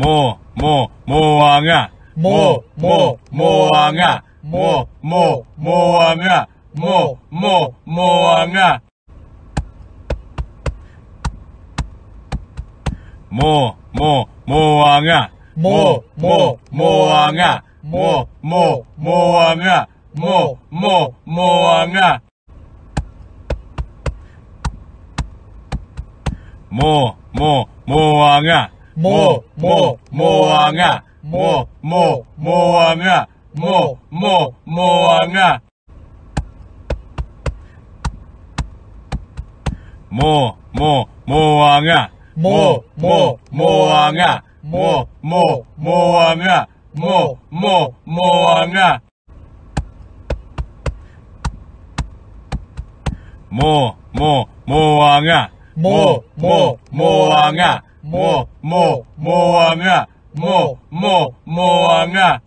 မောမောမောဝါငါမောမောမောဝါငါမောမောမောဝါငါမောမောမောဝါငါမောမောမောဝါငါမောမောမောဝါငါမောမောမောဝါငါမောမောမောဝါငါမောမောမောဝါငါ mo, mo, Mo'unga, mo, mo, Mo'unga, mo, mo, Mo'unga, mo, mo, Mo'unga. Mo, mo, Mo'unga, mo, mo, Mo'unga, mo, mo, Mo'unga, mo, mo, Mo'unga. Mo, mo, Mo'unga, 모, 모, 모하며, 모, 모, 모하며.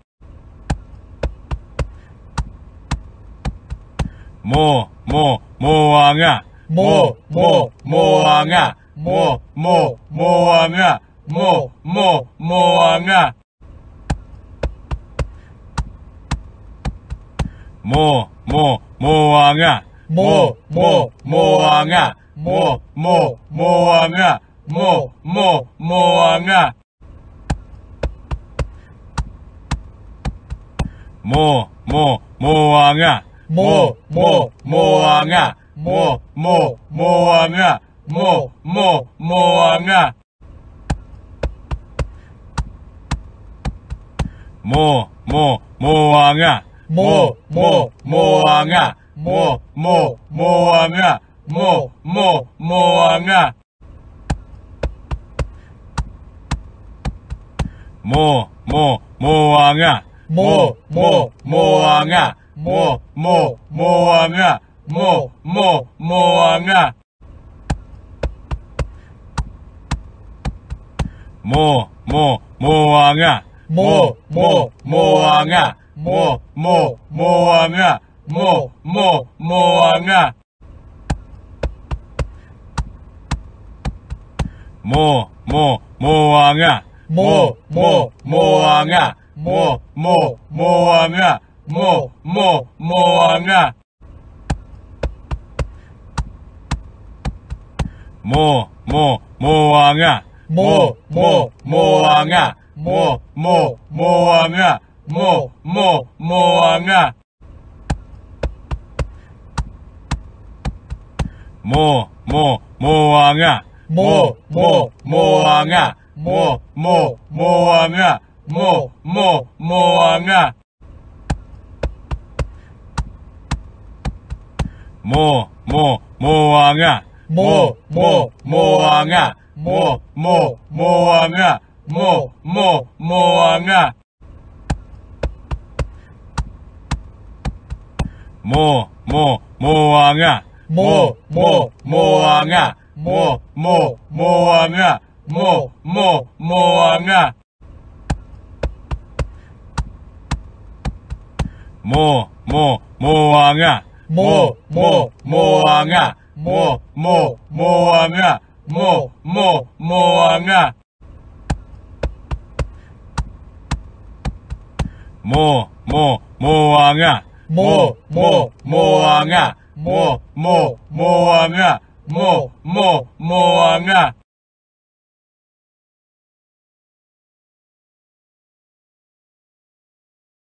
모, 모, 모하며, 모, 모, 모하며, 모, 모, 모하며, 모, 모, 모하며. 모, 모, 모하며, 모, 모, 모하며, 모, 모, 모하며. Mo, mo, Mo'unga, mo, mo, Mo'unga, mo, mo, Mo'unga. Mo, mo, Mo'unga, mo, mo, Mo'unga, mo, mo, Mo'unga, mo, mo, Mo'unga. Mo, mo, Mo'unga, mo, mo, Mo'unga, mo, mo, Mo'unga, mo, mo, Mo'unga. Mo, mo, Mo'unga, mo, mo, Mo'unga, mo, mo, Mo'unga, mo, mo, Mo'unga. Mo, mo, Mo'unga, mo, mo, Mo'unga, mo, mo, Mo'unga, မောမောမောငါမောမောမောငါမောမောမောငါမောမောမောငါမောမောမောငါမောမောမောငါမောမောမောငါမောမောမောငါမောမောမောငါ mo, mo, Mo'unga. Mo, mo, Mo'unga, mo, mo, Mo'unga, mo, mo, Mo'unga, mo, mo, Mo'unga. Mo, mo, Mo'unga, mo, mo, Mo'unga, mo, mo, Mo'unga, mo, mo, Mo'unga. Mo, mo, Mo'unga, mo, mo, Mo'unga, mo, mo, Mo'unga, mo, mo, Mo'unga. Mo, mo, Mo'unga, mo, mo, Mo'unga, mo, mo, Mo'unga, mo, mo, Mo'unga. Mo, mo, Mo'unga, mo, mo, Mo'unga, mo, mo, Mo'unga, mo, mo, Mo'unga. Mo, mo, Mo'unga, mo, mo, Mo'unga, mo, mo, Mo'unga, mo, mo, Mo'unga. Mo, mo, Mo'unga, mo, mo, Mo'unga, mo, mo, Mo'unga, mo, mo, Mo'unga. Mo, mo, Mo'unga, mo, mo, Mo'unga, mo, mo, Mo'unga, mo, mo, Mo'unga.